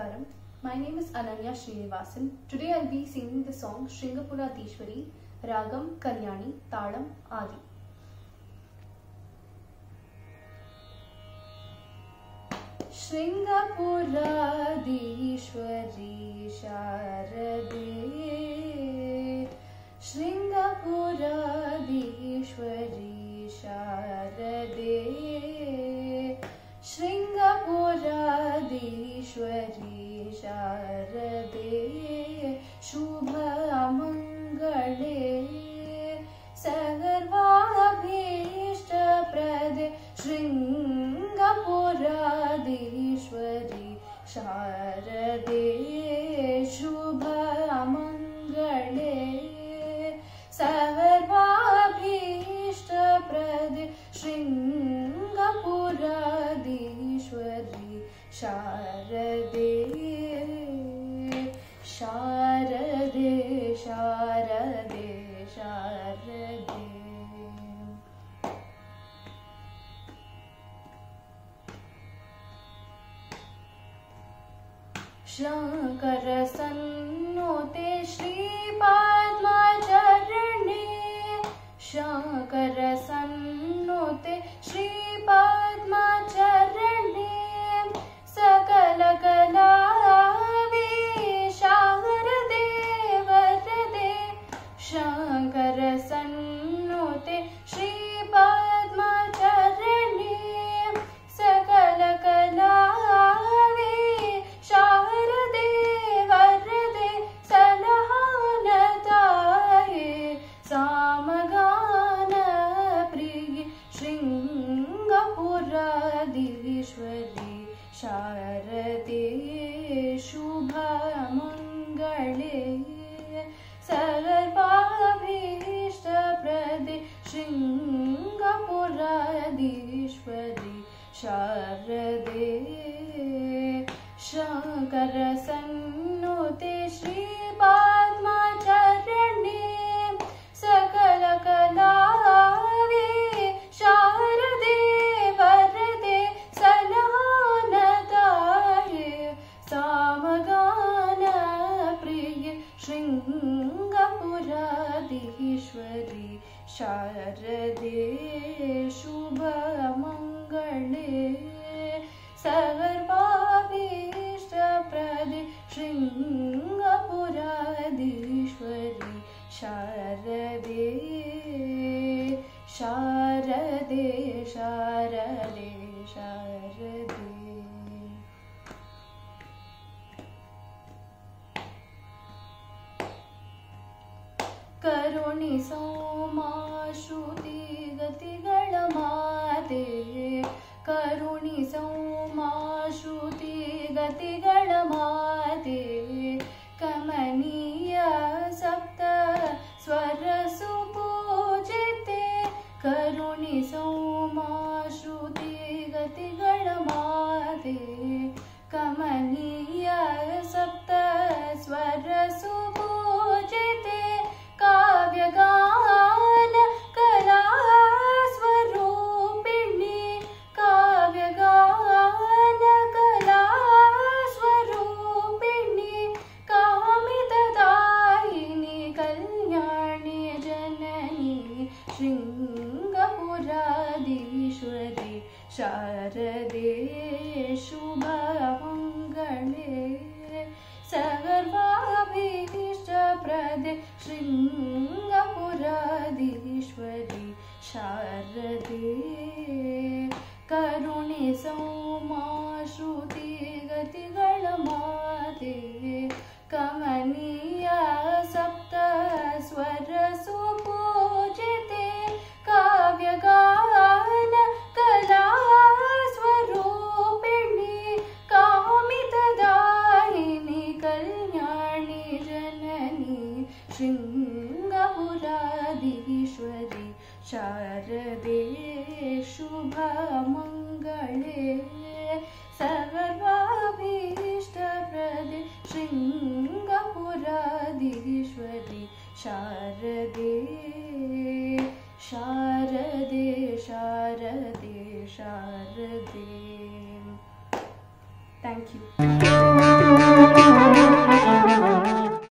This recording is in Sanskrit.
Namaskaram. My name is Ananya Srinivasan. Today I'll be singing the song Shringapura Deshwari, Ragam, Kalyani, tadam, Adi. Shringapura Deshwari Sharade शृङ्गपुराधीश्वरी शारदे शङ्करसन्नुते शुभमङ्गले सर्वाभीष्टप्रदे शृङ्गपुराधीश्वरी शारदे शङ्करसन्नुते श्रीपद्मचरणे शारदे शुभमङ्गले सर्वाभीष्टप्रदे शृङ्गपुराधीश्वरी शारदे शारदे शारदे शारदे ुणी सोमाश्रुति माते गणमाुणी सोमाश्रुति गति गणमा कमनीय सप्त स्वरसु पूजिते करुणि सोमाश्रुति गति गणमा कमनी शृङ्गपुराधीश्वरी शारदे शुभमङ्गले सर्वाभीष्टप्रदे शृङ्गपुराधीश्वरी शारदे श्रङ्गपुरादिश्वरि शारदे शुभमङ्गले सर्वाभीष्टप्रदे शृङ्गपुरादिश्वरि शारदे शारदे शारदे शारदे। Thank you